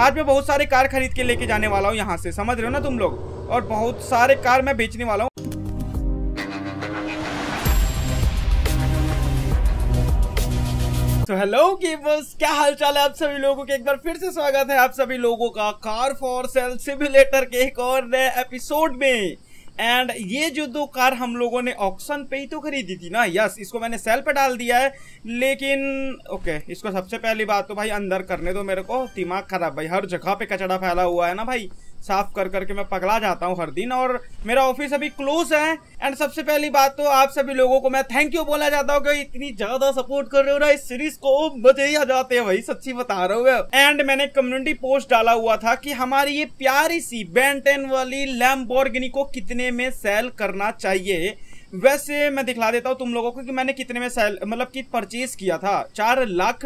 आज मैं बहुत सारे कार खरीद के लेके जाने वाला हूँ यहाँ से। समझ रहे हो ना तुम लोग? और बहुत सारे कार मैं बेचने वाला हूँ। तो हेलो गेमर्स क्या हाल चाल है आप सभी लोगों के? एक बार फिर से स्वागत है आप सभी लोगों का कार फॉर सेल सिमुलेटर के एक और नए एपिसोड में। एंड ये जो दो कार हम लोगों ने ऑक्शन पे ही तो खरीदी थी ना? यस इसको मैंने सेल पे डाल दिया है। लेकिन ओके इसको सबसे पहली बात तो भाई अंदर करने दो मेरे को। दिमाग खराब भाई, हर जगह पे कचड़ा फैला हुआ है ना भाई? साफ़ कर करके मैं पगला जाता हूँ हर दिन और मेरा ऑफ़िस अभी क्लोज है। एंड सबसे पहली बात तो आप सभी लोगों को मैं थैंक यू बोलना चाहता हूँ कि इतनी ज़्यादा सपोर्ट कर रहे हो ना इस सीरीज़ को। मज़े ही आ जाते हैं भाई, सच्ची बता रहा हूँ एंड मैंने कम्युनिटी पोस्ट डाला हुआ था कि हमारी ये प्यारी सी बेंटेन वाली लैम्बोर्गिनी को कितने में सेल करना चाहिए। वैसे मैं दिखला देता हूँ तुम लोगों को कि मैंने कितने में सेल मतलब कि परचेज किया था। चार लाख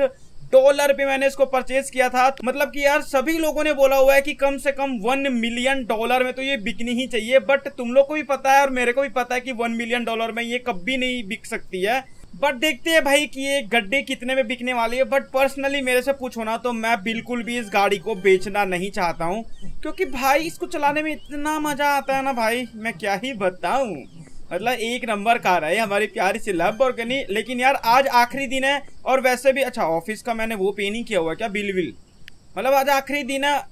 डॉलर पे मैंने इसको परचेज किया था। मतलब कि यार सभी लोगों ने बोला हुआ है कि कम से कम वन मिलियन डॉलर में तो ये बिकनी ही चाहिए, बट तुम लोग को भी पता है और मेरे को भी पता है कि वन मिलियन डॉलर में ये कभी नहीं बिक सकती है। बट देखते हैं भाई कि ये गड्ढे कितने में बिकने वाली है। बट पर्सनली मेरे से पूछो ना तो मैं बिल्कुल भी इस गाड़ी को बेचना नहीं चाहता हूँ। क्योंकि भाई इसको चलाने में इतना मज़ा आता है ना भाई, मैं क्या ही बताऊँ। मतलब एक नंबर कार है हमारी प्यारी सी और लेकिन यार, आज आखिरी दिन है, और वैसे भी अच्छा ऑफ़िस का मैंने वो पे नहीं किया हुआ क्या, बिल विल? मतलब आज आखिरी दिन है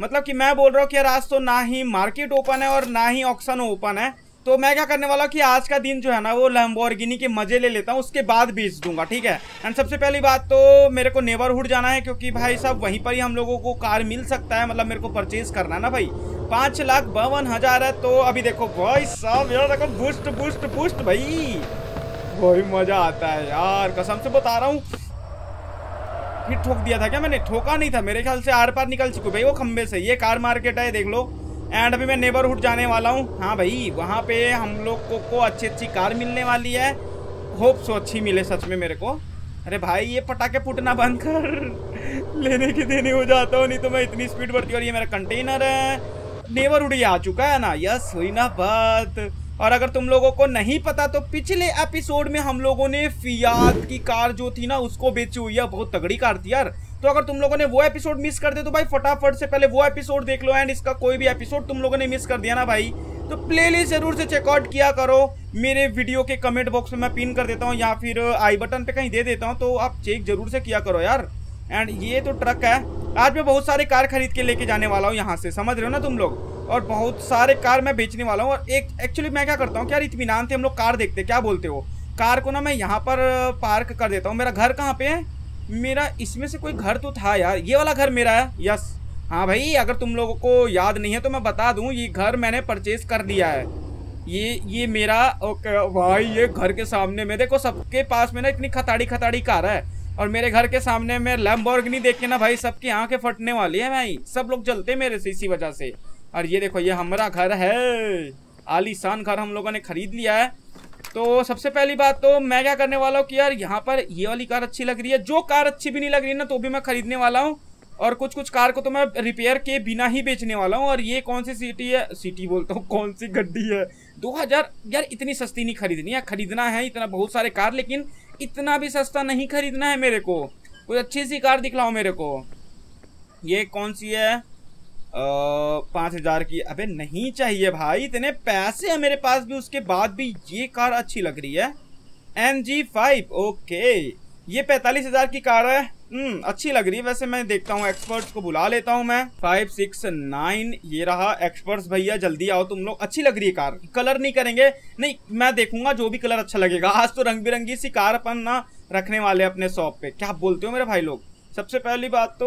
मतलब कि मैं बोल रहा हूँ कि यार, आज तो ना ही मार्केट ओपन है और ना ही ऑक्शन ओपन है। तो मैं क्या करने वाला कि आज का दिन जो है ना, वो लैम्बोर्गिनी के मज़े ले लेता हूँ, उसके बाद बेच दूँगा, ठीक है? एंड सबसे पहली बात तो मेरे को नेबरहुड जाना है, क्योंकि भाई साहब, वहीं पर ही हम लोगों को कार मिल सकता है मतलब मेरे को परचेज करना है ना भाई। पाँच लाख बावन हज़ार है तो अभी देखो, भाई साहब यार देखो बुस्ट बुस्ट बुस्ट भाई। वही मज़ा आता है यार, कसम से बता रहा हूँ। फिर ठोक दिया था क्या मैंने? ठोका नहीं था, मेरे ख्याल से आर पार निकल चुकी भाई वो खंबे से, ये कार मार्केट है, देख लो। एंड अभी मैं नेबरहुड जाने वाला हूँ। हाँ भाई वहाँ पे हम लोग को, को अच्छी अच्छी कार मिलने वाली है। होप सो अच्छी मिले सच में मेरे को। अरे भाई ये पटाखे फूटना बंद कर। लेने के देने हो जाता हूँ नहीं तो मैं इतनी स्पीड बढ़ती और ये मेरा कंटेनर है। नेबरहुड ही आ चुका है ना? यस हुई ना बात। और अगर तुम लोगों को नहीं पता तो पिछले एपिसोड में हम लोगों ने फियाद की कार जो थी ना उसको बेची हुई है। बहुत तगड़ी कार थी यार। तो अगर तुम लोगों ने वो एपिसोड मिस कर दे तो भाई फटाफट से पहले वो एपिसोड देख लो एंड इसका कोई भी एपिसोड तुम लोगों ने मिस कर दिया ना भाई। तो प्लेलिस्ट ज़रूर से चेकआउट किया करो। मेरे वीडियो के कमेंट बॉक्स में मैं पिन कर देता हूँ या फिर आई बटन पे कहीं दे देता हूँ तो आप चेक ज़रूर से किया करो यार। एंड ये तो ट्रक है। आज मैं बहुत सारे कार खरीद के लेके जाने वाला हूँ यहाँ से, समझ रहे हो ना तुम लोग? और बहुत सारे कार मैं बेचने वाला हूँ। और एक एक्चुअली मैं क्या करता हूँ यार इतमान से हम लोग कार देखते क्या बोलते हो? कार को ना मैं यहाँ पर पार्क कर देता हूँ। मेरा घर कहाँ पे है? मेरा इसमें से कोई घर तो था यार। ये वाला घर मेरा है? यस हाँ भाई, अगर तुम लोगों को याद नहीं है तो मैं बता दूँ, ये घर मैंने परचेज कर दिया है। ये ये मेरा ओके भाई, ये घर के सामने में, देखो सबके पास में ना इतनी खताड़ी खताड़ी कार है। और मेरे घर के सामने में लैम्बोर्गिनी देख के ना भाई, सबकी आँखें फटने वाली है भाई। सब लोग जलते मेरे से इसी वजह से। और ये देखो, ये हमारा घर है। आलीशान घर हम लोगों ने खरीद लिया है। तो सबसे पहली बात तो मैं क्या करने वाला हूँ कि यार यहाँ पर ये वाली कार अच्छी लग रही है। जो कार अच्छी भी नहीं लग रही है ना तो भी मैं खरीदने वाला हूँ। और कुछ कुछ कार को तो मैं रिपेयर के बिना ही बेचने वाला हूँ। और ये कौन सी सिटी है? सिटी बोलता हूँ, कौन सी गड्डी है? 2000 यार इतनी सस्ती नहीं खरीदनी है। खरीदना है इतना बहुत सारे कार, लेकिन इतना भी सस्ता नहीं खरीदना है मेरे को। कोई अच्छी सी कार दिखलाओ मेरे को। ये कौन सी है? पाँच हज़ार की। अबे, नहीं चाहिए भाई, इतने पैसे हैं मेरे पास भी, उसके बाद भी ये कार अच्छी लग रही है। एम जी फाइव ओके ये पैतालीस हज़ार की कार है। हम्म अच्छी लग रही है। वैसे मैं देखता हूँ एक्सपर्ट्स को बुला लेता हूँ मैं। फाइव सिक्स नाइन ये रहा। एक्सपर्ट्स भैया, जल्दी आओ तुम लोग। अच्छी लग रही है कार। कलर नहीं करेंगे। नहीं, मैं देखूँगा जो भी कलर अच्छा लगेगा। आज तो रंग बिरंगी सी कार अपन ना रखने वाले अपने शॉप पे। क्या बोलते हो मेरे भाई लोग? सबसे पहली बात तो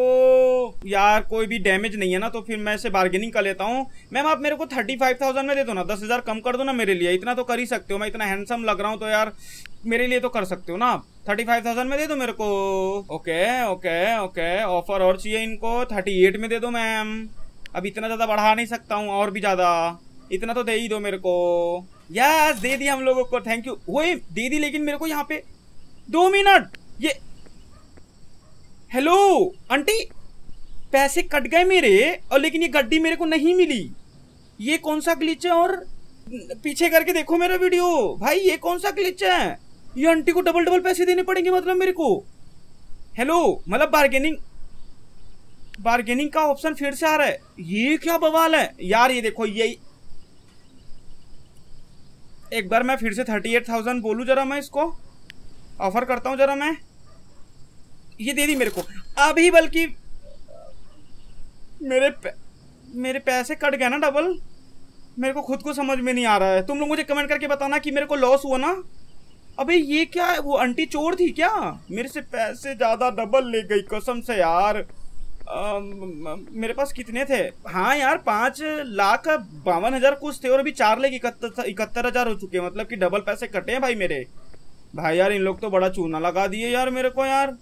यार कोई भी डैमेज नहीं है ना तो फिर मैं इसे बार्गेनिंग कर लेता हूँ। मैम, आप मेरे को थर्टी फाइव थाउज़ेंड में दे दो ना, दस हज़ार कम कर दो ना मेरे लिए। इतना तो कर ही सकते हो, मैं इतना हैंडसम लग रहा हूँ तो यार मेरे लिए तो कर सकते हो ना आप। थर्टी फाइव थाउज़ेंड में दे दो मेरे को। ओके ओके ओके ऑफ़र और चाहिए इनको। थर्टी एट में दे दो मैम। अब इतना ज़्यादा बढ़ा नहीं सकता हूँ, और भी ज़्यादा। इतना तो दे ही दो मेरे को। यस दे दिया हम लोगों को थैंक यू वो दे दी, लेकिन मेरे को यहाँ पे दो मिनट। ये हेलो आंटी, पैसे कट गए मेरे और लेकिन ये गड्डी मेरे को नहीं मिली। ये कौन सा ग्लिच है और पीछे करके देखो मेरा वीडियो भाई, ये कौन सा ग्लिच है? ये आंटी को डबल डबल पैसे देने पड़ेंगे मतलब मेरे को। हेलो मतलब बार्गेनिंग बार्गेनिंग का ऑप्शन फिर से आ रहा है। ये क्या बवाल है? यार, ये देखो, ये एक बार मैं फिर से थर्टी एट थाउज़ेंड बोलू जरा मैं इसको। ऑफ़र करता हूँ जरा मैं। ये दे दी मेरे को। अभी बल्कि मेरे मेरे पैसे कट गए ना डबल मेरे को खुद को समझ में नहीं आ रहा है। तुम लोग मुझे कमेंट करके बताना कि मेरे को लॉस हुआ ना। अबे ये क्या है? वो आंटी चोर थी क्या? मेरे से पैसे ज़्यादा डबल ले गई कसम से यार। आ, मेरे पास कितने थे? हाँ यार पाँच लाख बावन हज़ार कुछ थे और अभी चार लाख इकहत्तर इकहत्तर हज़ार हो चुके हैं। मतलब कि डबल पैसे कटे हैं भाई मेरे। भाई यार इन लोग तो बड़ा चूना लगा दिए यार मेरे को यार।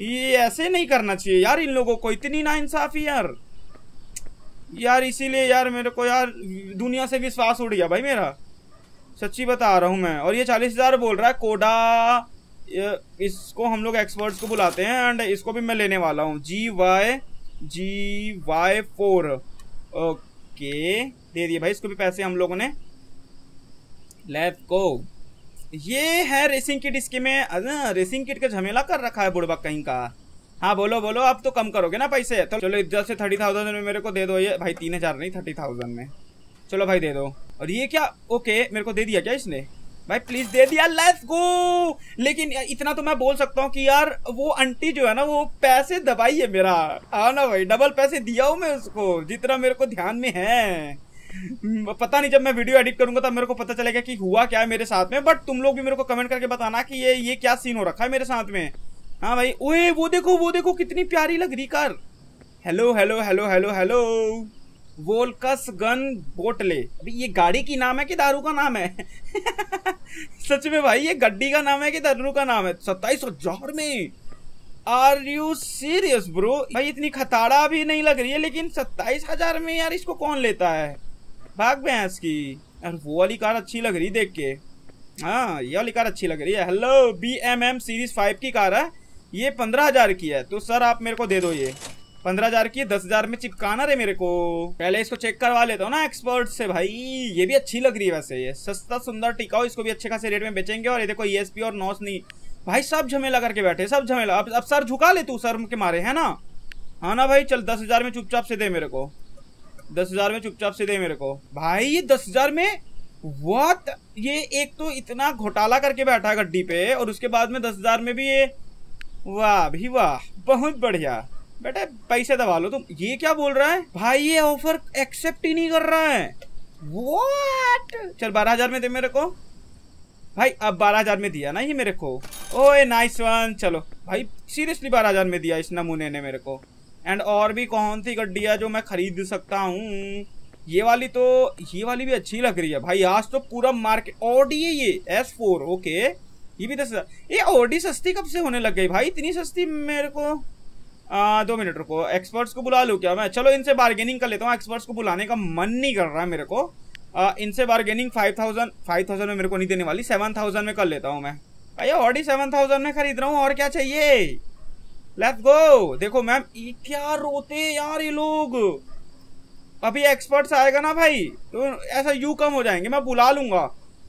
ये ऐसे नहीं करना चाहिए। यार, इन लोगों को इतनी ना इंसाफी यार। यार, इसीलिए यार मेरे को यार दुनिया से विश्वास उड़ गया भाई मेरा। सच्ची बता रहा हूँ मैं। और ये चालीस हज़ार बोल रहा है, कोडा इसको हम लोग एक्सपर्ट्स को बुलाते हैं एंड इसको भी मैं लेने वाला हूँ। G Y G Y four okay दे दिए भाई, इसको भी पैसे हम लोगों ने। लेट्स गो ये है रेसिंग किट इसके में। रेसिंग किट का झमेला कर रखा है बुढ़बा कहीं का। हाँ बोलो बोलो, अब तो कम करोगे ना पैसे। तो चलो, इधर से थर्टी थाउज़ेंड में मेरे को दे दो ये। भाई, तीन हज़ार नहीं थर्टी थाउज़ेंड में। चलो भाई, दे दो। और ये क्या? ओके मेरे को दे दिया क्या इसने? भाई प्लीज़ दे दिया लेट्स गो लेकिन इतना तो मैं बोल सकता हूँ कि यार, वो आंटी जो है ना, वो पैसे दबाई है मेरा। हाँ ना भाई डबल पैसे दिया हूँ मैं उसको, जितना मेरे को ध्यान में है। पता नहीं जब मैं वीडियो एडिट करूँगा तब मेरे को पता चलेगा कि हुआ क्या है मेरे साथ में बट तुम लोग भी मेरे को कमेंट करके बताना कि ये ये क्या सीन हो रखा है मेरे साथ में। हाँ भाई, ओए, वो देखो वो देखो, कितनी प्यारी लग रही car. Hello hello hello hello hello Volkswagen बोटले अभी ये गाड़ी की नाम है कि दारू का नाम है? सच में भाई, ये गड्डी का नाम है कि दारू का नाम है? सत्ताईस हज़ार में। आर यू सीरियस ब्रो भाई, इतनी खताड़ा भी नहीं लग रही है, लेकिन सत्ताईस हज़ार में यार इसको कौन लेता है? भाग भैंस की। यार वो वाली कार अच्छी लग रही देख के। हाँ ये वाली कार अच्छी लग रही है। Hello B M M series five की कार है। ये पंद्रह हज़ार की है। तो सर, आप मेरे को दे दो ये। पंद्रह हज़ार की दस हज़ार में चिपकाना रे मेरे को। पहले इसको चेक करवा लेता हूँ ना एक्सपर्ट से भाई। ये भी अच्छी लग रही है वैसे। ये सस्ता, सुंदर टिकाऊ, इसको भी अच्छे खासे रेट में बेचेंगे। और ये देखो ईएसपी और नॉस नहीं भाई, सब झमेला करके बैठे, सब झमेला। अब अब सर झुका ले तू, सर के मारे, है ना? हाँ ना भाई, चल, दस हज़ार में चुपचाप से दे मेरे को। दस हज़ार में चुपचाप से दे मेरे को। भाई, ये दस हज़ार में वॉट ये एक तो इतना घोटाला करके बैठा है गड्डी पे, और उसके बाद में दस हज़ार में भी ये वाह भी वाह, बहुत बढ़िया। बेटा, पैसे दबा लो तुम। ये क्या बोल रहा है? भाई, ये ऑफ़र एक्सेप्ट ही नहीं कर रहा है। व्हाट चल, बारह हज़ार में दे मेरे को। भाई, अब बारह हज़ार में दिया ना ये मेरे को। ओए नाइस वन चलो। भाई सीरियसली बारह हज़ार में दिया इस नमूने ने मेरे को। एंड और भी कौन सी गड्डिया जो मैं खरीद सकता हूँ? ये वाली तो ये वाली भी अच्छी लग रही है भाई। आज तो पूरा मार्केट ऑडी है ये एस फोर ओके ये भी दस हज़ार। ये ऑडी सस्ती कब से होने लग गई भाई? इतनी सस्ती मेरे को आ, दो मिनट रुको। एक्सपर्ट्स को बुला लूँ क्या मैं? चलो इनसे बार्गेनिंग कर लेता हूँ। एक्सपर्ट्स को बुलाने का मन नहीं कर रहा है मेरे को। आ, इनसे bargaining five thousand five thousand में मेरे को नहीं देने वाली सेवन थाउज़ेंड में कर लेता हूँ मैं। भैया ऑडी सेवन थाउज़ेंड में खरीद रहा हूँ और क्या चाहिए? लेट्स गो देखो मैम ये क्या रोते हैं यार ये लोग? अभी एक्सपर्ट्स आएगा ना भाई तो ऐसा यू कम हो जाएँगे, मैं बुला लूँगा।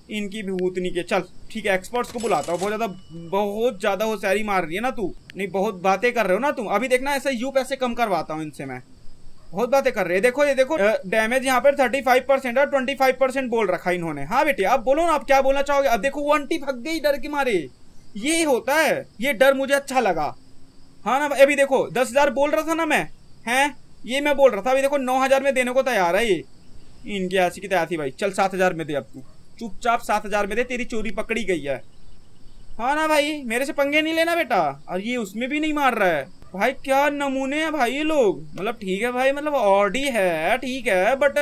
इनकी भूतनी के, चल, ठीक है एक्सपर्ट्स को बुलाता हूँ। बहुत ज़्यादा बहुत ज़्यादा होशियारी मार रही है ना तू? नहीं, बहुत बातें कर रहे हो ना तुम? अभी देखना, ऐसा यू पैसे कम करवाता हूँ इनसे मैं। बहुत बातें कर रहे हैं। देखो, ये देखो डैमेज यहाँ पर थर्टी फाइव परसेंट और ट्वेंटी फाइव परसेंट बोल रखा इन्होंने। हाँ बेटे, आप बोलो ना, आप क्या बोलना चाहोगे? अब देखो, वो आंटी भग गई डर के मारे। ये होता है, ये डर मुझे अच्छा लगा। हाँ ना, अभी देखो, दस हज़ार बोल रहा था ना मैं, हैं? ये मैं बोल रहा था, अभी देखो, नौ हज़ार में देने को तैयार है ये। इनकी ऐसी की तैयार थी भाई, चल सात हज़ार में दे अब तू। चुपचाप सात हज़ार में दे, तेरी चोरी पकड़ी गई है। हाँ ना भाई, मेरे से पंगे नहीं लेना बेटा। और ये उसमें भी नहीं मार रहा है। भाई, क्या नमूने हैं भाई ये लोग? मतलब ठीक है भाई मतलब ऑडी है ठीक है बट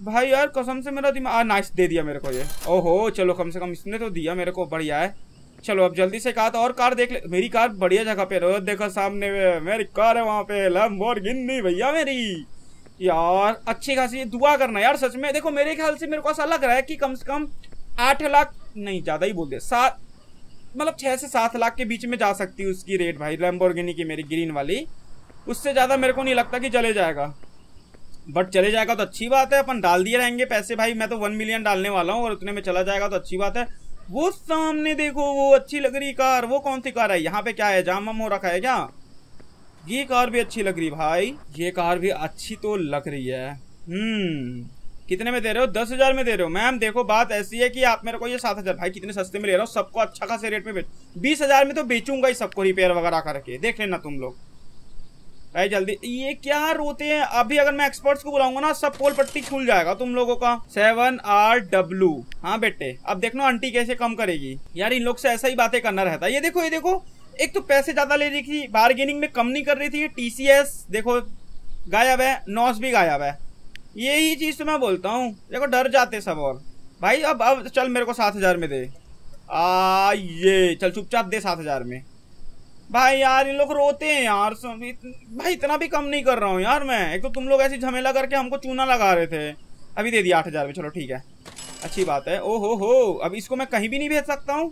भाई यार, कसम से मेरा दिमाग नाइस दे दिया मेरे को ये। ओहो, चलो कम से कम इसने तो दिया मेरे को, बढ़िया है। चलो अब जल्दी से कहा था और कार देख ले। मेरी कार बढ़िया जगह पे रोज देखो सामने, मेरी कार है वहाँ पे लैम्बोर्गिनी भैया मेरी। यार, अच्छी खासी दुआ करना यार, सच में। देखो, मेरे ख्याल से मेरे को ऐसा लग रहा है कि कम से कम आठ लाख, नहीं, ज़्यादा ही बोल दे सात मतलब छह से सात लाख के बीच में जा सकती है उसकी रेट भाई लैम्बोर्गिनी की मेरी ग्रीन वाली। उससे ज़्यादा मेरे को नहीं लगता कि चले जाएगा। बट चले जाएगा तो अच्छी बात है, अपन डाल दिए रहेंगे पैसे भाई। मैं तो वन मिलियन डालने वाला हूँ, और उतने में चला जाएगा तो अच्छी बात है। वो सामने देखो, वो अच्छी लग रही कार। वो कौन सी कार है? यहाँ पे क्या है? जाम हो रखा है क्या? ये कार भी अच्छी लग रही भाई। ये कार भी अच्छी तो लग रही है। हम्म। कितने में दे रहे हो? दस हज़ार में दे रहे हो। मैम, देखो, बात ऐसी है कि आप मेरे को ये सात हज़ार, भाई, कितने सस्ते में ले रहा हूँ? सबको अच्छा खासे रेट में बेच बीस हज़ार में तो बेचूँगा ही सबको, रिपेयर वगैरह करके। देख लेना तुम लोग। भाई, जल्दी। ये क्या रोते हैं? अभी अगर मैं एक्सपर्ट्स को बुलाऊँगा ना, सब पोल पट्टी खुल जाएगा तुम लोगों का। सेवन आर डब्लू हाँ बेटे। अब देख देखना आंटी कैसे कम करेगी। यार, इन लोग से ऐसा ही बातें करना रहता है। ये देखो ये देखो। एक तो पैसे ज़्यादा ले रही थी बार्गेनिंग में कम नहीं कर रही थी। टीसीएस देखो, गायब है। नॉस भी गायब है। यही चीज़ तो मैं बोलता हूँ। देखो, डर जाते सब और। भाई, अब अब चल मेरे को सात हज़ार में दे। आ ये चल चुपचाप दे सात हज़ार में। भाई यार, इन लोग रोते हैं यार भाई इतना भी कम नहीं कर रहा हूँ यार मैं। एक तो तुम लोग ऐसी झमेला करके हमको चूना लगा रहे थे। अभी दे दिया आठ हज़ार में, चलो ठीक है। अच्छी बात है। ओ हो हो अब इसको मैं कहीं भी नहीं भेज सकता हूँ।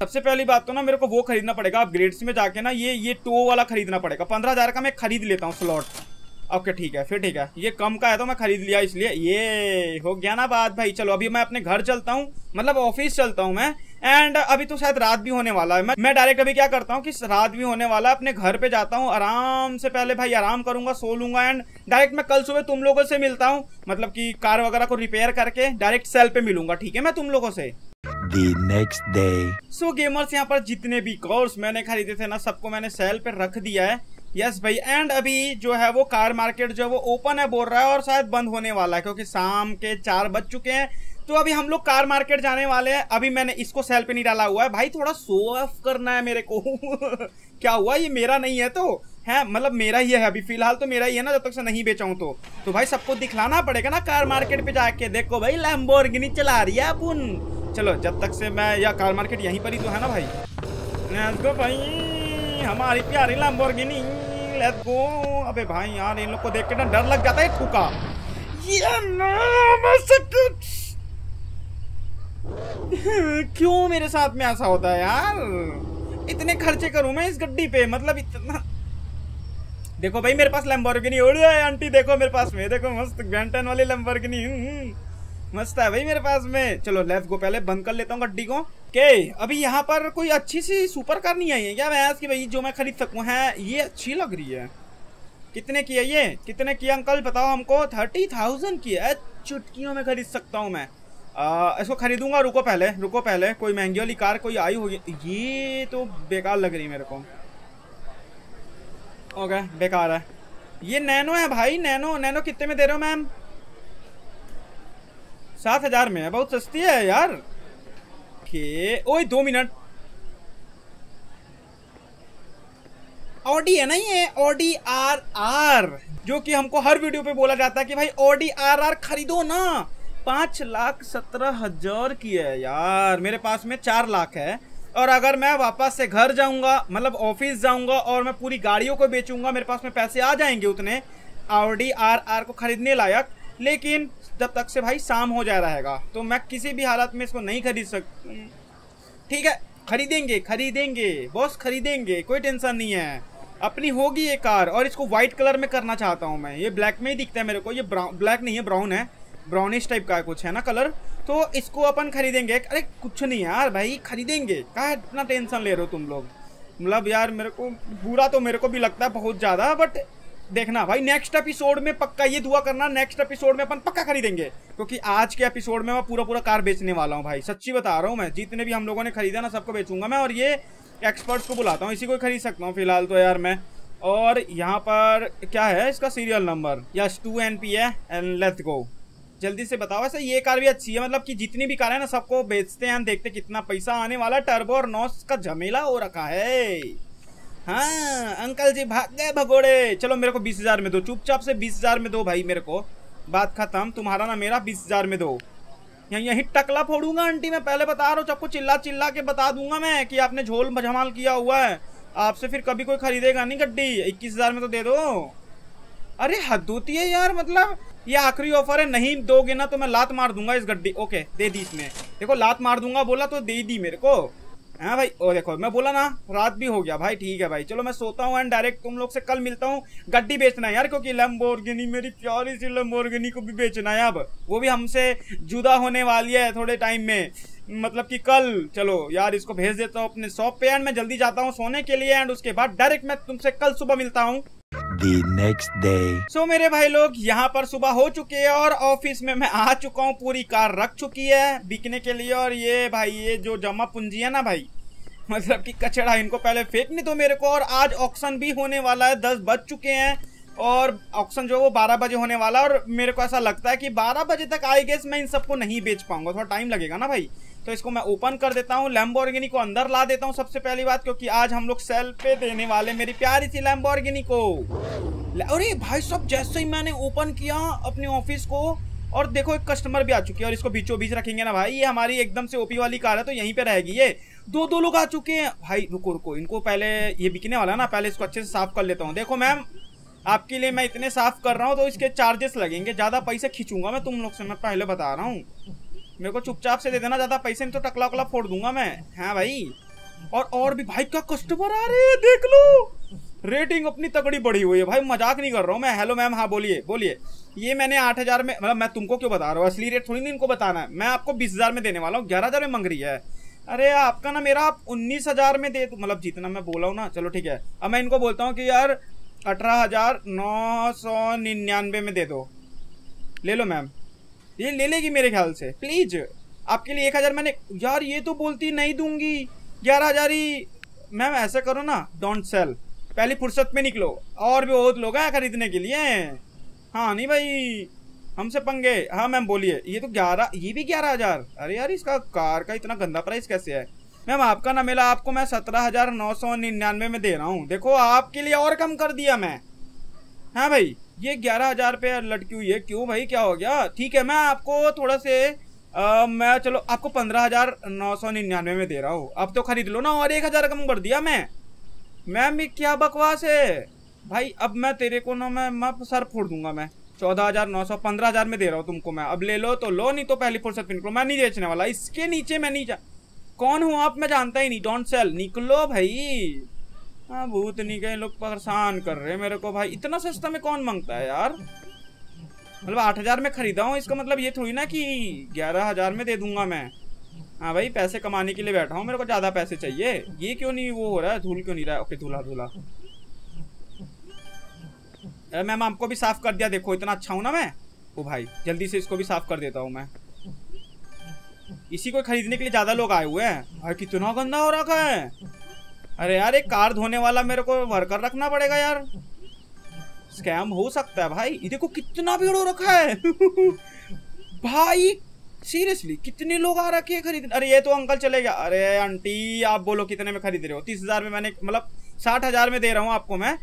सबसे पहली बात तो ना मेरे को वो खरीदना पड़ेगा अपग्रेड्स में जाके ना, ये ये टो वाला खरीदना पड़ेगा। पंद्रह हज़ार का मैं खरीद लेता हूँ स्लॉट। ओके, ठीक है, फिर ठीक है। ये कम का है तो मैं खरीद लिया इसलिए। ये, हो गया ना बात भाई। चलो, अभी मैं अपने घर चलता हूँ मतलब ऑफ़िस चलता हूँ मैं। एंड अभी तो शायद रात भी होने वाला है। मैं मैं डायरेक्ट अभी क्या करता हूँ कि रात भी होने वाला है अपने घर पे जाता हूँ आराम से पहले भाई आराम करूँगा सो लूँगा एंड डायरेक्ट मैं कल सुबह तुम लोगों से मिलता हूँ। मतलब कि कार वगैरह को रिपेयर करके डायरेक्ट सेल पे मिलूँगा ठीक है? मैं तुम लोगों से। नेक्स्ट डे सो गेमर्स यहाँ पर जितने भी कोर्स मैंने खरीदे थे ना सबको मैंने सेल पे रख दिया है। यस yes, भाई एंड अभी जो है वो कार मार्केट जो है वो ओपन है बोल रहा है और शायद बंद होने वाला है क्योंकि शाम के चार बज चुके हैं। तो अभी हम लोग कार मार्केट जाने वाले हैं। अभी मैंने इसको सेल पे नहीं डाला हुआ है। भाई, थोड़ा शो ऑफ़ करना है मेरे को। क्या हुआ? ये मेरा नहीं है तो। है? मतलब मेरा ही है अभी। फ़िलहाल तो मेरा ही है ना, जब तक से नहीं बेचा तो। तो भाई, सबको दिखलाना पड़ेगा ना कार मार्केट पे जाके। देखो भाई लैम्बोर्गिनी चला रही है अपन चलो, जब तक से मैं या कार मार्केट यहीं पर ही तो है ना भाई। भाई। हमारी प्यारी लैम्बोर्गिनी लेट्स गो अबे भाई, यार, इन लोग को देख के ना डर लग जाता है ठुका ये क्यों मेरे साथ में ऐसा होता है यार? इतने खर्चे करूँ मैं इस गड्डी पे? मतलब इतना देखो भाई, मेरे पास लैम्बोर्गिनी उड़ है, आंटी। देखो मेरे पास में, देखो मस्त ग्रैंटन वाली लैम्बोर्गिनी मस्त है भाई मेरे पास में। चलो लेफ़्ट गो पहले बंद कर लेता हूँ गड्डी को। के, अभी यहाँ पर कोई अच्छी सी सुपर कार नहीं आई है क्या? मैं की भाई, जो मैं खरीद सकूँ, है, ये अच्छी लग रही है। कितने की है ये? कितने की अंकल? बताओ हमको। थर्टी थाउज़ेंड की है। चुटकियों में खरीद सकता हूँ मैं। आ, इसको खरीदूँगा रुको पहले रुको पहले। कोई महँगी वाली कार कोई आई होगी। ये तो बेकार लग रही मेरे को। ओके बेकार है। ये नैनो है भाई नैनो नैनो कितने में दे रहे हो मैम? सात हज़ार में है बहुत सस्ती है यार। के ओए दो मिनट। ऑडी है ना ये? ऑडी आर आर जो कि हमको हर वीडियो पे बोला जाता है कि भाई ऑडी आर आर खरीदो ना। पाँच लाख सत्रह हज़ार की है यार। मेरे पास में चार लाख है। और अगर मैं वापस से घर जाऊँगा मतलब ऑफ़िस जाऊँगा और मैं पूरी गाड़ियों को बेचूँगा, मेरे पास में पैसे आ जाएँगे उतने ऑडी आर आर को खरीदने लायक। लेकिन जब तक से भाई शाम हो जा रहेगा तो मैं किसी भी हालत में इसको नहीं खरीद सकता ठीक है, खरीदेंगे खरीदेंगे, बॉस खरीदेंगे, कोई टेंशन नहीं है। अपनी होगी ये कार, और इसको व्हाइट कलर में करना चाहता हूँ मैं। ये ब्लैक में ही दिखता है मेरे को, ये ब्लैक नहीं है ब्राउन है। ब्राउनिश टाइप का कुछ है ना कलर तो इसको अपन खरीदेंगे। अरे, कुछ नहीं यार भाई, खरीदेंगे। कहा इतना टेंशन ले रहे हो तुम लोग? मतलब यार, मेरे को, बुरा तो मेरे को भी लगता है बहुत ज़्यादा बट देखना भाई नेक्स्ट एपिसोड में पक्का ये दुआ करना नेक्स्ट एपिसोड में अपन पक्का खरीदेंगे। क्योंकि आज के एपिसोड में मैं पूरा पूरा कार बेचने वाला हूँ भाई, सच्ची बता रहा हूँ मैं। जितने भी हम लोगों ने खरीदा ना, सबको बेचूँगा मैं, और ये एक्सपर्ट्स को बुलाता हूँ, इसी को खरीद सकता हूँ फ़िलहाल तो यार मैं। और यहाँ पर क्या है इसका serial number yes two N P है एंड लेट्स गो जल्दी से बताओ। ऐसे ये कार भी अच्छी है मतलब कि जितनी भी कार है ना, सबको बेचते हैं देखते कितना पैसा आने वाला। टर्बो और नॉस का झमेला हो रखा है। हाँ अंकल जी भाग गए भगोड़े। चलो मेरे को बीस हज़ार में दो, चुपचाप से बीस हज़ार में दो भाई मेरे को। बात खत्म, तुम्हारा ना मेरा बीस हज़ार में दो। यहाँ, यही टकला फोड़ूँगा आंटी, मैं पहले बता रहा हूँ, सबको चिल्ला चिल्ला के बता दूँगा मैं कि आपने झोल झमाल किया हुआ है। आपसे फिर कभी कोई खरीदेगा नहीं गड्डी। इक्कीस हज़ार में तो दे दो। अरे हद होती है यार मतलब ये आखिरी ऑफ़र है, नहीं दोगे ना तो मैं लात मार दूँगा इस गड्डी ओके दे दी इसमें। देखो, लात मार दूँगा, बोला तो दे दी मेरे को। हाँ भाई, ओ देखो, मैं बोला ना, रात भी हो गया, भाई ठीक है भाई। चलो, मैं सोता हूँ एंड डायरेक्ट तुम लोग से कल मिलता हूँ। गड्डी बेचना है यार, क्योंकि लम्बोर्गिनी मेरी प्यारी सी लम्बोर्गिनी को भी बेचना है अब। वो भी हमसे जुदा होने वाली है थोड़े टाइम में। मतलब कि कल, चलो यार, इसको भेज देता हूँ अपने शॉप पे एंड मैं जल्दी जाता हूँ सोने के लिए एंड उसके बाद डायरेक्ट मैं तुमसे कल सुबह मिलता हूँ। The next. सो मेरे भाई लोग, यहाँ पर सुबह हो चुके हैं और ऑफ़िस में मैं आ चुका हूँ। पूरी कार रख चुकी है बिकने के लिए। और ये भाई, ये जो जमा पूंजी है ना भाई मतलब कि कचड़ा, इनको पहले फेंकने दो मेरे को। और आज ऑक्शन भी होने वाला है। दस बज चुके हैं और ऑक्शन जो वो बारह बजे होने वाला है। और मेरे को ऐसा लगता है कि बारह बजे तक आई गेस मैं इन सबको नहीं बेच पाऊँगा। थोड़ा टाइम लगेगा ना भाई? तो इसको मैं ओपन कर देता हूँ लैम्बोर्गिनी को अंदर ला देता हूँ सबसे पहली बात, क्योंकि आज हम लोग सेल पे देने वाले मेरी प्यारी सी लैम्बोर्गिनी को। अरे भाई सब जैसे ही मैंने ओपन किया अपने ऑफ़िस को, और देखो एक कस्टमर भी आ चुकी है, और इसको बीचों बीच रखेंगे ना भाई, ये हमारी एकदम से ओपी वाली कार है तो यहीं पे रहेगी ये। दो दो लोग आ चुके हैं। भाई रुको रुको, इनको पहले ये बिकने वाला ना, पहले इसको अच्छे से साफ़ कर लेता हूँ। देखो मैम, आपके लिए मैं इतने साफ़ कर रहा हूँ तो इसके चार्जेस लगेंगे, ज़्यादा पैसे खींचूँगा मैं तुम लोग से, मैं पहले बता रहा हूँ। मेरे को चुपचाप से दे देना, ज़्यादा पैसे नहीं तो टकला उकला फोड़ दूँगा मैं। हाँ भाई। और और भी भाई क्या कस्टमर आ रहे हैं, देख लो। रेटिंग अपनी तगड़ी बढ़ी हुई है भाई, मज़ाक नहीं कर रहा हूँ मैं। हेलो मैम हाँ बोलिए बोलिए। ये मैंने आठ हज़ार में मतलब मैं तुमको क्यों बता रहा हूँ? असली रेट थोड़ी नहीं इनको बताना है। मैं आपको बीस हज़ार में देने वाला हूँ, ग्यारह हज़ार में मंग रही है। अरे आपका ना मेरा, आप उन्नीस हज़ार में दे मतलब जितना मैं बोला हूँ ना, चलो ठीक है। अब मैं इनको बोलता हूँ कि यार अठारह हज़ार नौ सौ निन्यानवे में दे दो। ले लो मैम ये ले लेगी मेरे ख्याल से। प्लीज़ आपके लिए एक हज़ार मैंने यार, ये तो बोलती नहीं दूँगी। ग्यारह हज़ार ही। मैम, ऐसा करो ना डोंट सेल पहली फुर्सत में निकलो। और भी बहुत लोग हैं खरीदने के लिए। हाँ नहीं भाई, हमसे पंगे। हाँ मैम, बोलिए। ये तो ग्यारह ये भी ग्यारह हज़ार। अरे यार, इसका कार का इतना गंदा प्राइस कैसे है? मैम, आपका ना मिला, आपको मैं सत्रह हज़ार नौ सौ निन्यानवे में दे रहा हूँ। देखो, आपके लिए और कम कर दिया मैं। हाँ भाई। ये ग्यारह हज़ार पे लटकी हुई है। क्यों भाई? क्या हो गया? ठीक है मैं आपको थोड़ा से आ, मैं चलो आपको पंद्रह हज़ार नौ सौ निन्यानवे में दे रहा हूँ। अब तो खरीद लो ना और एक हज़ार कम कर दिया मैं। मैम ये क्या बकवास है? भाई अब मैं तेरे को ना मैं मैं सर फोड़ दूँगा मैं। चौदह हज़ार नौ सौ पंद्रह हज़ार में दे रहा हूँ तुमको मैं। अब ले लो तो लो नहीं तो पहली फुर्सत निकलो। मैं नहीं बेचने वाला इसके नीचे मैं नहीं जा कौन हूँ आप? मैं जानता ही नहीं। डोंट सेल निकलो भाई। हाँ भूत नहीं गए लोग परेशान कर रहे मेरे को भाई। इतना सस्ता में कौन माँगता है यार? मतलब आठ हज़ार में खरीदा हूँ इसका मतलब ये थोड़ी ना कि ग्यारह हज़ार में दे दूँगा मैं। हाँ भाई, पैसे कमाने के लिए बैठा हूँ, मेरे को ज़्यादा पैसे चाहिए। ये क्यों नहीं वो हो रहा है? धूल क्यों नहीं रहा है? ओके, धूला धूला। अरे मैम, आपको भी साफ़ कर दिया, देखो, इतना अच्छा हूँ ना मैं। ओ भाई, जल्दी से इसको भी साफ़ कर देता हूँ मैं। इसी को खरीदने के लिए ज़्यादा लोग आए हुए हैं। भाई, कितना गंदा हो रखा है। अरे यार, एक कार धोने वाला मेरे को वर्कर रखना पड़ेगा यार। स्कैम हो सकता है भाई। देखो, कितना भीड़ हो रखा है। भाई सीरियसली कितने लोग आ रखे हैं खरीद अरे, ये तो अंकल चले गया। अरे, आंटी, आप बोलो कितने में खरीद रहे हो? तीस हज़ार में मैंने मतलब साठ हज़ार में दे रहा हूँ आपको मैं।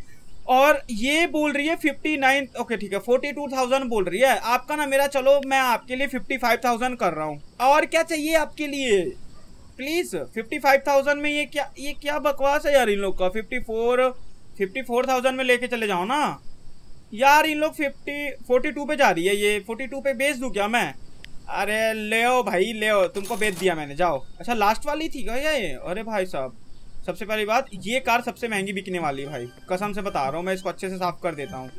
और ये बोल रही है फिफ्टी नाइन ओके ठीक है फोर्टी टू थाउज़ेंड बोल रही है। आपका ना मेरा, चलो, मैं आपके लिए फिफ्टी फाइव थाउज़ेंड कर रहा हूँ। और क्या चाहिए आपके लिए? प्लीज़ फिफ्टी फाइव थाउज़ेंड में ये क्या ये क्या बकवास है यार इन लोग का? Fifty four fifty four thousand में लेके चले जाओ ना। यार इन लोग फिफ्टी फोर्टी टू पे जा रही है ये। फोर्टी टू पे बेच दूँ क्या मैं? अरे ले ओ भाई, ले ओ तुमको बेच दिया मैंने, जाओ। अच्छा लास्ट वाली थी क्या ये? अरे भाई साहब, सबसे पहली बात, ये कार सबसे महँगी बिकने वाली है भाई। कसम से बता रहा हूँ, मैं इसको अच्छे से साफ़ कर देता हूँ।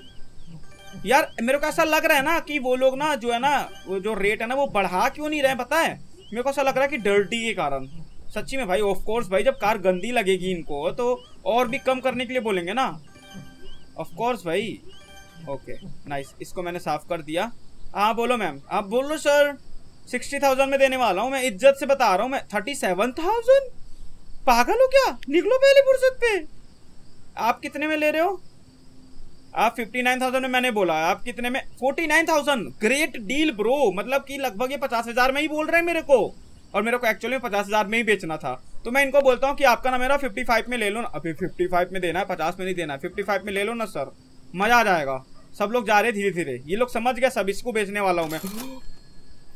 यार, मेरे को ऐसा लग रहा है ना कि वो लोग ना जो है ना, वो जो रेट है ना, वो बढ़ा क्यों नहीं रहे, पता है? मेरे को ऐसा लग रहा है कि डर्टी के कारण। सच्ची में भाई ऑफ़ कोर्स भाई, जब कार गंदी लगेगी इनको तो और भी कम करने के लिए बोलेंगे ना? ऑफ़ कोर्स भाई। ओके नाइस इसको मैंने साफ़ कर दिया। हाँ बोलो मैम आप बोलो सर सिक्सटी थाउज़ेंड में देने वाला हूँ, मैं इज़्ज़त से बता रहा हूँ, मैं थर्टी सेवन थाउज़ेंड पागल हो क्या? निकलो पहले फुर्सत पे। आप कितने में ले रहे हो? आप फिफ्टी नाइन थाउज़ेंड में मैंने बोला, आप कितने में? Forty nine thousand great deal bro मतलब कि लगभग ये पचास हज़ार में ही बोल रहे हैं मेरे को। और मेरे को एक्चुअली पचास हज़ार में ही बेचना था। तो मैं इनको बोलता हूँ कि आपका ना मेरा फिफ्टी फाइव में ले लो ना। अभी फिफ्टी फाइव में देना है, पचास में नहीं देना है। फिफ्टी फाइव में ले लो ना सर मज़ा आ जाएगा। सब लोग जा रहे धीरे धीरे ये लोग समझ गया सब इसको बेचने वाला हूँ मैं।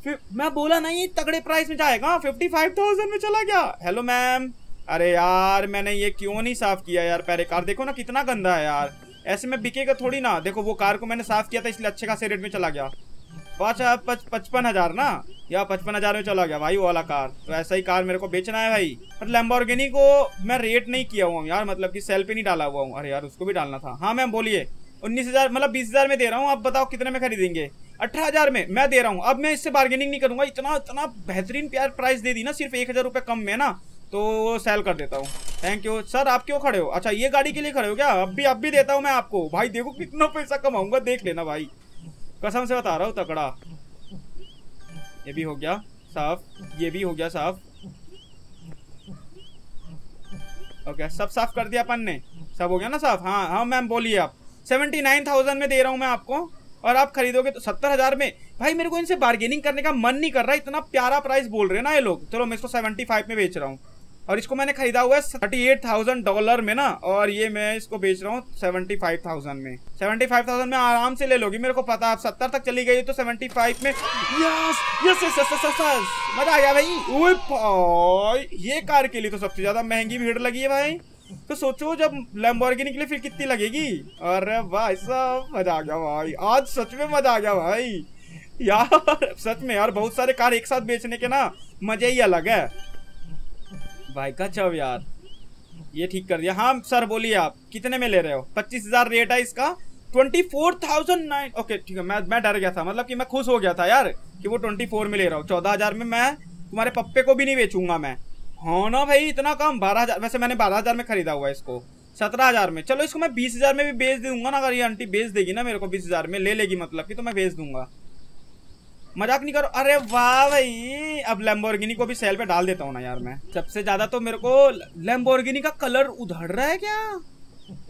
फिर मैं बोला, नहीं, तगड़े प्राइस में जाएगा। फिफ्टी फाइव थाउज़ेंड में चला गया। हेलो मैम अरे यार, मैंने ये क्यों नहीं साफ़ किया यार? पहले कार देखो ना, कितना गंदा है यार। ऐसे में बिकेगा थोड़ी ना। देखो वो कार को मैंने साफ़ किया था इसलिए अच्छे खासे रेट में चला गया। पाँच पच, पचपन हज़ार ना? या पचपन हज़ार में चला गया भाई वो वाला कार। तो ऐसा ही कार मेरे को बेचना है भाई। पर लैम्बोर्गिनी को मैं रेट नहीं किया हुआ यार मतलब कि सेल पे नहीं डाला हुआ हूँ। अरे यार उसको भी डालना था। हाँ मैम बोलिए। उन्नीस हज़ार मतलब बीस हज़ार में दे रहा हूँ आप बताओ कितने में खरीदेंगे? अठारह हज़ार में मैं दे रहा हूँ। अब मैं इससे बार्गेनिंग नहीं करूँगा। इतना इतना बेहतरीन प्यार प्राइस दे दी ना सिर्फ़ एक हज़ार रुपये कम में ना। तो वो सेल कर देता हूँ। थैंक यू सर आप क्यों खड़े हो? अच्छा ये गाड़ी के लिए खड़े हो क्या? अब भी अब भी देता हूँ मैं आपको। भाई, देखो कितना पैसा कमाऊँगा, देख लेना भाई। कसम से बता रहा हूँ तकड़ा ये भी हो गया, साफ़। ये भी हो गया, साफ़। ओके सब साफ़ कर दिया अपन ने। सब हो गया ना साफ़? हाँ हाँ मैम, बोलिए आप। सेवेंटी नाइन थाउज़ेंड में दे रहा हूँ मैं आपको। और आप खरीदोगे तो सत्तर हज़ार में। भाई, मेरे को इनसे बार्गेनिंग करने का मन नहीं कर रहा। इतना प्यारा प्राइस बोल रहे ना ये लोग। चलो, मैं इसको सेवेंटी फाइव में बेच रहा हूँ। और इसको मैंने खरीदा हुआ है थर्टी एट थाउज़ेंड डॉलर में ना, और ये मैं इसको बेच रहा हूँ सेवेंटी फाइव थाउज़ेंड में। सेवेंटी फाइव थाउज़ेंड में आराम से ले लोगी, मेरे को पता है सत्तर तक चली गई तो सेवेंटी फाइव में yes yes yes yes yes मज़ा आ गया भाई। ये कार के लिए तो सबसे ज़्यादा महँगी भीड़ लगी है भाई। तो सोचो जब लैम्बोर्गिनी के लिए फिर कितनी लगेगी? अरे भाई साहब, मज़ा आ गया भाई। आज सच में मज़ा आ गया भाई। यार, सच में यार, बहुत सारे कार एक साथ बेचने के ना, मज़े ही अलग है। भाई गजब यार। ये ठीक कर दिया। हाँ सर, बोलिए आप, कितने में ले रहे हो? पच्चीस हज़ार रेट है इसका। Twenty four thousand nine okay ठीक है, मैं मैं डर गया था। मतलब कि मैं खुश हो गया था यार कि वो ट्वेंटी फोर में ले रहा हूँ। चौदह हज़ार में मैं तुम्हारे पप्पे को भी नहीं बेचूँगा मैं। हाँ ना भाई, इतना कम? बारह हज़ार वैसे मैंने बारह हज़ार में खरीदा हुआ है इसको। सत्रह हज़ार में। चलो, इसको मैं बीस हज़ार में भी बेच दूँगा ना, अगर ये आंटी बेच देगी ना मेरे को बीस हज़ार में, ले लेगी मतलब कि तो मैं बेच दूँगा। मज़ाक नहीं करो। अरे वाह भाई, अब लैम्बोर्गिनी को भी सेल पे डाल देता हूँ ना यार मैं। सबसे ज़्यादा तो मेरे को लैम्बोर्गिनी का कलर उधड़ रहा है क्या?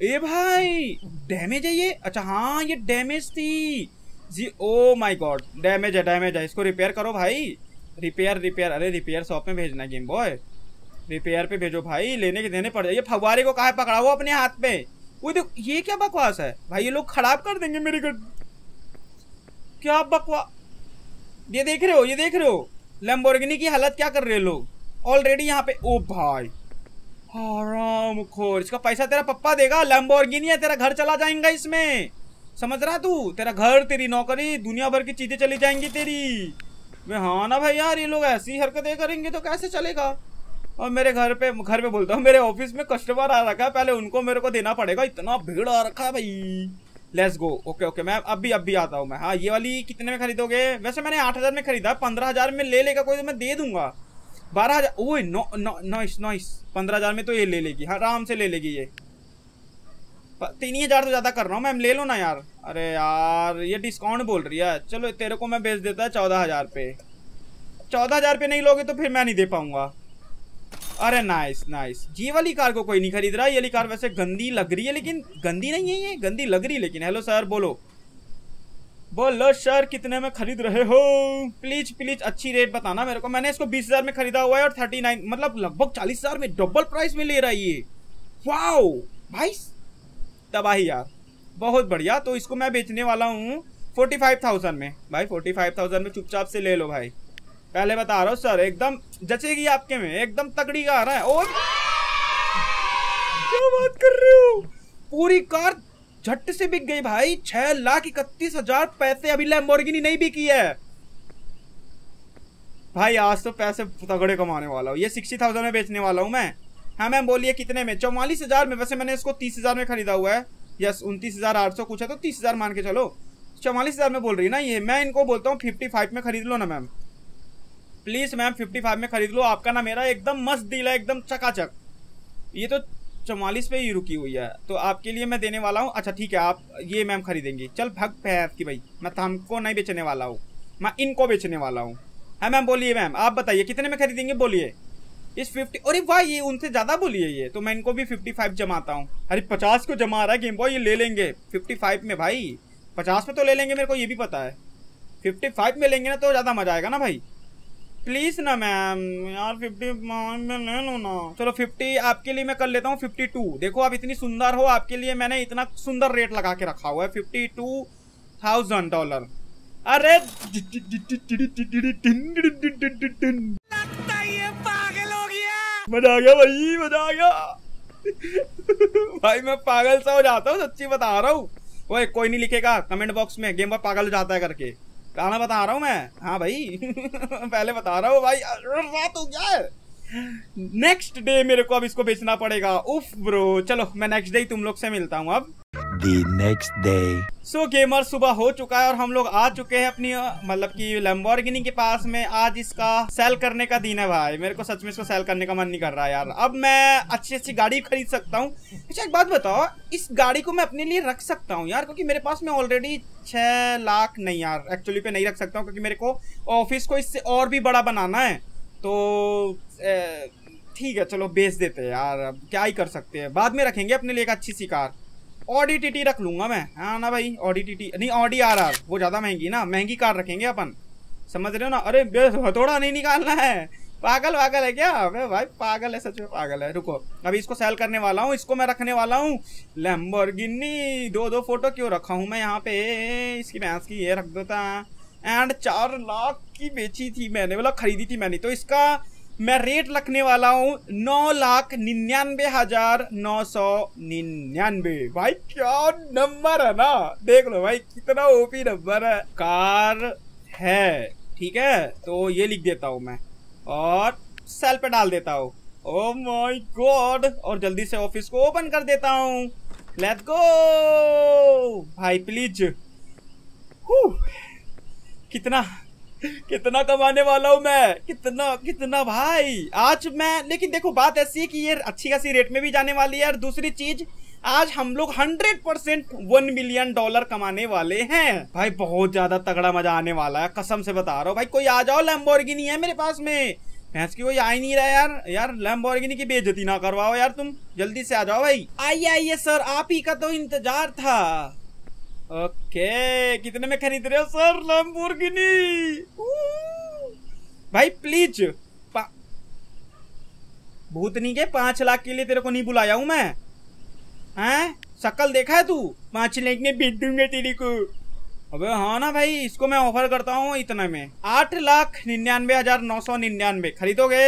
ए भाई डैमेज है ये? अच्छा हाँ ये डैमेज थी। जी ओ माय गॉड डैमेज है डैमेज है। इसको रिपेयर करो भाई। रिपेयर रिपेयर अरे रिपेयर शॉप में भेजना गेम बॉय रिपेयर पे भेजो भाई, लेने के, देने पड़। जाए ये फवारे को कहा पकड़ा हुआ अपने हाथ पे वो देखो, ये क्या बकवास है? भाई, ये लोग खराब कर देंगे मेरी गड्डी क्या बकवास ये देख रहे हो, ये देख रहे हो? लैम्बोर्गिनी की हालत क्या कर रहे हैं लोग? ऑलरेडी यहाँ पे, ओ भाई। हराम खोर, इसका पैसा तेरा पप्पा देगा। लैम्बोर्गिनी है, तेरा घर चला जाएगा इसमें। समझ रहा तू? तेरा घर, तेरी नौकरी, दुनिया भर की चीज़ें चली जाएँगी तेरी। वे हाँ ना भाई यार, ये लोग ऐसी हरकतें करेंगे तो कैसे चलेगा? और मेरे घर पे घर पे बोलता हूँ, मेरे ऑफ़िस में कस्टमर आ रखा है, पहले उनको मेरे को देना पड़ेगा। इतना भीड़ आ रखा है भाई। लेट्स गो ओके ओके मैं अभी अभी आता हूँ मैं। हाँ ये वाली कितने में खरीदोगे? वैसे मैंने आठ हज़ार में खरीदा, पंद्रह हज़ार में ले लेगा कोई तो मैं दे दूँगा। बारह हज़ार, ओए नौ नॉइस नॉइस पंद्रह हज़ार में तो ये ले लेगी। हाँ आराम से ले लेगी ये। तीन ही हज़ार तो ज़्यादा कर रहा हूँ मैम ले लो ना यार। अरे यार, ये डिस्काउंट बोल रही है। चलो, तेरे को मैं बेच देता है चौदह हज़ार पे। चौदह हज़ार पे नहीं लोगे तो फिर मैं नहीं दे पाऊँगा। अरे नाइस नाइस ये वाली कार को कोई नहीं खरीद रहा, ये वाली कार वैसे गंदी लग रही है, लेकिन गंदी नहीं है ये, गंदी लग रही है, लेकिन हेलो सर बोलो। बोलो सर कितने में खरीद रहे हो? प्लीज़ प्लीज़ अच्छी रेट बताना मेरे को। मैंने इसको बीस हज़ार में खरीदा हुआ है और थर्टी नाइन मतलब लगभग चालीस हज़ार में डबल प्राइस में ले रहा है ये। वाओ भाई, तबाही यार। बहुत बढ़िया तो इसको मैं बेचने वाला हूँ फोर्टी फाइव थाउज़ेंड में। भाई फोर्टी फाइव थाउज़ेंड में चुपचाप से ले लो भाई। पहले बता रहा हूँ, सर, एकदम जचेगी आपके में, एकदम तगड़ी कार है, और क्या बात कर रहे हो? पूरी कार झट से बिक गई भाई, छह लाख इकतीस हज़ार पैसे अभी लैम्बोर्गिनी नहीं बिकी है। भाई, आज तो पैसे तगड़े कमाने वाला हूँ, ये सिक्सटी थाउज़ेंड में बेचने वाला हूँ मैं। हाँ मैम, बोलिए कितने में? चौवालीस हज़ार में, वैसे मैंने इसको तीस हज़ार में खरीदा हुआ है। यस, उनतीस हज़ार आठ सौ कुछ है तो तीस हज़ार मान के चलो। चौवालीस हज़ार में बोल रही ना ये, मैं इनको बोलता हूँ फिफ्टी फाइव में खरीद लो ना, ma'am. Please ma'am fifty five में खरीद लो। आपका ना मेरा एकदम मस्त डील है, एकदम चकाचक। ये तो चौवालीस पे ही रुकी हुई है। तो आपके लिए मैं देने वाला हूँ। अच्छा ठीक है, आप ये मैम खरीदेंगी। चल, भग है आपकी भाई। मैं तो हमको नहीं बेचने वाला हूँ। मैं इनको बेचने वाला हूँ। हाँ मैम, बोलिए मैम, आप बताइए, कितने में खरीदेंगे? बोलिए। इस फिफ्टी अरे वाह, ये उनसे ज़्यादा बोलिए ये। तो मैं इनको भी फिफ्टी फाइव जमाता हूँ। अरे पचास को जमा रहा है गेम बॉय ये ले लेंगे। फिफ्टी फाइव में भाई, पचास में तो ले लेंगे, मेरे को ये भी पता है। फिफ्टी फाइव में लेंगे ना तो ज़्यादा मज़ा आएगा ना भाई? प्लीज़ ना मैम यार फिफ्टी में ले लो ना. चलो फिफ्टी आपके लिए मैं कर लेता हूँ फिफ्टी टू देखो, आप इतनी सुंदर हो, आपके लिए मैंने इतना सुंदर रेट लगा के रखा हुआ है फिफ्टी टू थाउज़ेंड डॉलर अरे मज़ा आ गया भाई मज़ा आ गया भाई, मैं पागल सा हो जाता हूँ, सच्ची बता रहा हूँ. कोई नहीं लिखेगा कमेंट बॉक्स में गेम पर पागल हो जाता है करके. गाना बता रहा हूँ मैं। हाँ भाई। पहले बता रहा हूँ भाई। रात हो गया है। नेक्स्ट डे मेरे को अब इसको बेचना पड़ेगा। उफ ब्रो। चलो, मैं नेक्स्ट डे तुम लोग से मिलता हूँ अब। The next day. so, gamer सुबह हो चुका है और हम लोग आ चुके हैं अपनी मतलब कि लैम्बोर्गिनी के पास में। आज इसका सेल करने का दिन है भाई। मेरे को सच में इसको सेल करने का मन नहीं कर रहा यार। अब मैं अच्छी अच्छी गाड़ी खरीद सकता हूँ। अच्छा एक बात बताओ इस गाड़ी को मैं अपने लिए रख सकता हूँ यार? क्योंकि मेरे पास में ऑलरेडी छह लाख नहीं यार। एक्चुअली पे नहीं रख सकता हूँ क्योंकि मेरे को ऑफ़िस को इससे और भी बड़ा बनाना है। तो ठीक है चलो बेच देते हैं यार। अब क्या ही कर सकते हैं। बाद में रखेंगे अपने लिए एक अच्छी सी कार। ऑडी टी रख लूँगा मैं। हाँ ना भाई ऑडी टी नहीं ऑडी आर आर वो ज़्यादा महँगी ना, महँगी कार रखेंगे अपन। समझ रहे हो ना? अरे हथौड़ा नहीं निकालना है। पागल पागल है क्या? अबे भाई, पागल है, सच में पागल है। रुको, अभी इसको सेल करने वाला हूँ, इसको मैं रखने वाला हूँ। लैम्बोर्गिनी दो दो फ़ोटो क्यों रखा हूँ मैं यहाँ पे? इसकी भैंस की ये रख देता एंड चार लाख की बेची थी मैंने मतलब खरीदी थी मैंने। तो इसका मैं रेट रखने वाला हूँ नौ लाख निन्यानवे हज़ार नौ सौ निन्यानवे। भाई, क्या नंबर है ना? देख लो भाई, कितना ओपी नंबर है। कार है, ठीक है? तो ये लिख देता हूँ मैं। और सेल पे डाल देता हूँ। ओ माय गॉड और जल्दी से ऑफ़िस को ओपन कर देता हूँ। लेट्स गो भाई प्लीज़ कितना कितना कमाने वाला हूँ मैं? कितना कितना भाई? आज मैं, लेकिन देखो, बात ऐसी है कि ये अच्छी खासी रेट में भी जाने वाली है। और दूसरी चीज़, आज हम लोग hundred percent one million dollar कमाने वाले हैं। भाई, बहुत ज़्यादा तगड़ा मज़ा आने वाला है। कसम से बता रहा हूँ, भाई, कोई आ जाओ लैम्बोर्गिनी है मेरे पास में। भैंस की कोई आ ही नहीं रहा यार। यार लैम्बोर्गिनी की बेजती ना करवाओ यार तुम। जल्दी से आ जाओ भाई। आइए आइए, सर, आप ही का तो इंतज़ार था। ओके, कितने में खरीद रहे हो सर? लैम्बोर्गिनी भाई प्लीज़ भूतनी के पाँच लाख के लिए तेरे को नहीं बुलाया हूँ मैं। हैं? शक्ल देखा है तू? पाँच लाख में बेच दूँगा तेरे को। अबे हाँ ना भाई, इसको मैं ऑफ़र करता हूँ इतने में। आठ लाख निन्यानवे हज़ार नौ सौ निन्यानवे। खरीदोगे?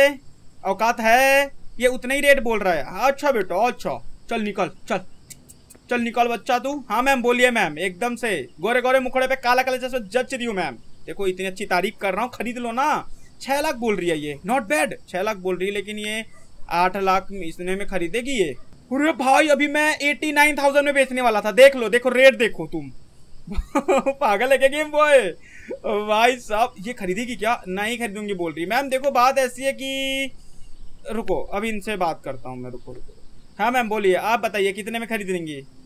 औकात है? ये उतना ही रेट बोल रहा है। अच्छा बेटा अच्छा। चल निकल, चल। चल निकल बच्चा तू। हाँ मैम, बोलिए मैम, एकदम से। गोरे गोरे मुखड़े पे काला काला जैसे जच रही हूँ मैम। देखो, इतनी अच्छी तारीफ़ कर रहा हूँ, खरीद लो ना। छह लाख बोल रही है ये नॉट बैड छह लाख बोल रही है, लेकिन ये आठ लाख इतने में खरीदेगी ये। अरे भाई, अभी मैं एटी नाइन थाउज़ेंड में बेचने वाला था। देख लो, देखो रेट देखो तुम। पागल है क्या गेम बॉय भाई साहब, ये खरीदेगी क्या? नहीं खरीदूँगी बोल रही। मैम, देखो, बात ऐसी है कि रुको अभी इनसे बात करता हूँ मैं, रुको रुको। हाँ मैम, बोलिए, आप बताइए, कितने में खरीदेंगे?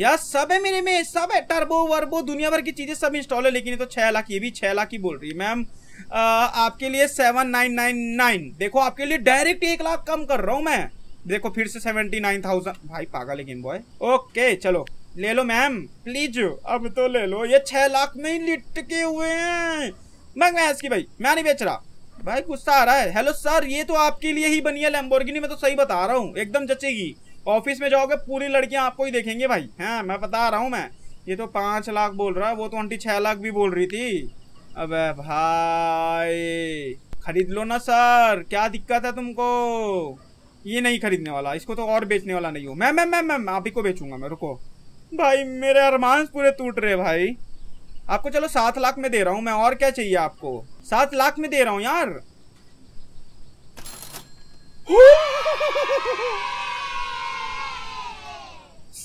यार, सब है मेरे में, सब है। टर्बो, वर्बो दुनिया भर की चीज़ें सब इंस्टॉल है, लेकिन ये तो छह लाख, ये भी छह लाख ही बोल रही है। मैम आपके लिए सेवन नाइन नाइन नाइन देखो, आपके लिए डायरेक्ट एक लाख कम कर रहा हूँ मैं। देखो, फिर से सेवेंटी नाइन थाउज़ेंड भाई, पागल गेम बॉय ओके चलो। ले लो, मैम। प्लीज़ अब तो ले लो। ये छह लाख में ही लिटके हुए हैं। मैं इसकी भाई, मैं नहीं बेच रहा। भाई, गुस्सा आ रहा है। हेलो सर ये तो आपके लिए ही बनी है लैम्बोर्गिनी मैं तो सही बता रहा हूँ। एकदम जचेगी। ऑफ़िस में जाओगे, पूरी लड़कियाँ आपको ही देखेंगे भाई। हाँ मैं बता रहा हूँ मैं। ये तो पाँच लाख बोल रहा है, वो तो आंटी छह लाख भी बोल रही थी। अब भाई, खरीद लो ना सर, क्या दिक्कत है तुमको? ये नहीं खरीदने वाला, इसको तो और बेचने वाला नहीं हो। मैं मैं मैं मैं, आप ही को बेचूँगा मैं, रुको। भाई, मेरे अरमान पूरे टूट रहे भाई। आपको चलो सात लाख में दे रहा हूँ, मैं और क्या चाहिए आपको? सात लाख में दे रहा हूँ यार।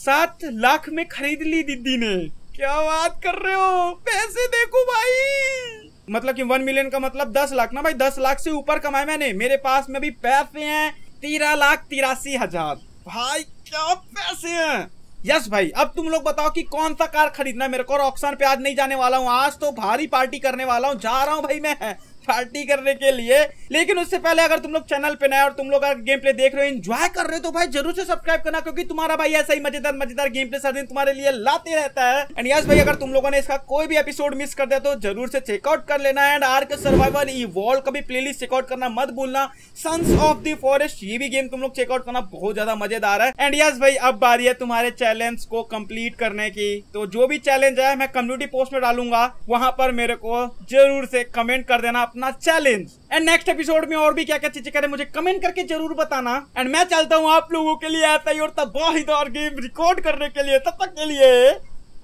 सात लाख में खरीद ली दीदी ने। क्या बात कर रहे हो? पैसे देखो भाई। मतलब कि वन मिलियन का मतलब दस लाख ना भाई, दस लाख से ऊपर कमाए मैंने। मेरे पास में भी पैसे हैं, तेरह लाख तिरासी हज़ार। भाई, क्या पैसे हैं? यस भाई, अब तुम लोग बताओ कि कौन सा कार खरीदना है? मेरे को और ऑक्शन पे आज नहीं जाने वाला हूँ। आज तो भारी पार्टी करने वाला हूँ। जा रहा हूँ भाई मैं। पार्टी करने के लिए। लेकिन उससे पहले अगर तुम लोग चैनल पे नए और तुम लोग अगर गेम प्ले देख रहे हो एंजॉय कर रहे हो तो भाई ज़रूर से सब्सक्राइब करना, क्योंकि तुम्हारा भाई ऐसा ही मज़ेदार मज़ेदार गेम प्ले दिन तुम्हारे लिए लाते रहता है। एंड यस भाई, अगर तुम लोगों ने इसका कोई भी एपिसोड मिस कर दिया तो ज़रूर से चेकआउट कर लेना। And Ark survival evolve का भी प्लेलिस्ट चेकआउट करना मत भूलना। सन्स ऑफ़ द फॉरेस्ट ये भी गेम तुम लोग चेकआउट करना, बहुत ज़्यादा मज़ेदार है। एंड यस भाई, अब बारी है तुम्हारे चैलेंज को कंप्लीट करने की। तो जो भी चैलेंज है, मैं कम्युनिटी पोस्ट में डालूँगा। वहाँ पर मेरे को ज़रूर से कमेंट कर देना। अपना चैलेंज एंड नेक्स्ट एपिसोड में और भी क्या क्या चीज़ें करें, मुझे कमेंट करके ज़रूर बताना. एंड मैं चलता हूँ आप लोगों के लिए ऐसा ही और तबाहीदार गेम रिकॉर्ड करने के लिए. तब तक के लिए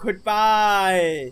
गुड बाय